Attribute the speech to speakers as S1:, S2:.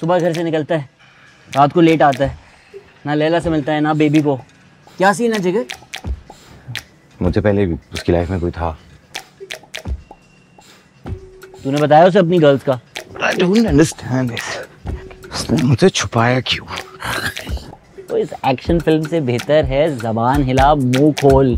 S1: सुबह घर से निकलता है। रात को लेट आता है। ना लैला से मिलता है ना बेबी को। क्या सीन है जगह
S2: मुझे पहले उसकी लाइफ में कोई था।
S1: तूने बताया उसे अपनी गर्ल्स का?
S2: आई डोंट अंडरस्टैंड उसने मुझे छुपाया क्यों?
S1: तो इस एक्शन फ़िल्म से बेहतर है जबान हिला मुँह खोल।